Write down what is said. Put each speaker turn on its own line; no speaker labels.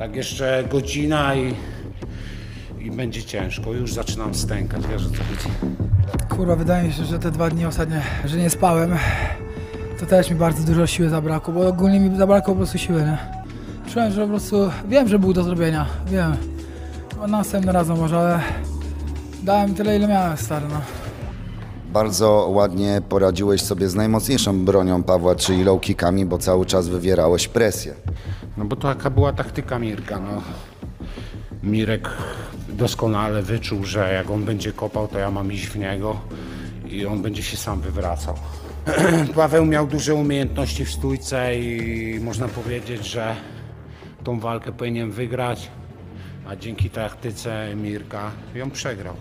Tak jeszcze godzina i, i będzie ciężko. Już zaczynam stękać, wiesz o co chodzi.
Kurwa, wydaje mi się, że te dwa dni ostatnie, że nie spałem, to też mi bardzo dużo siły zabrakło, bo ogólnie mi zabrakło po prostu siły, nie? Czułem, że po prostu, wiem, że był do zrobienia, wiem. No, następnym razem może, ale dałem tyle, ile miałem, stary, no.
Bardzo ładnie poradziłeś sobie z najmocniejszą bronią Pawła, czyli low kickami, bo cały czas wywierałeś presję.
No bo to jaka była taktyka Mirka, no. Mirek doskonale wyczuł, że jak on będzie kopał, to ja mam iść w niego i on będzie się sam wywracał. Paweł miał duże umiejętności w stójce i można powiedzieć, że tą walkę powinien wygrać, a dzięki taktyce Mirka ją przegrał.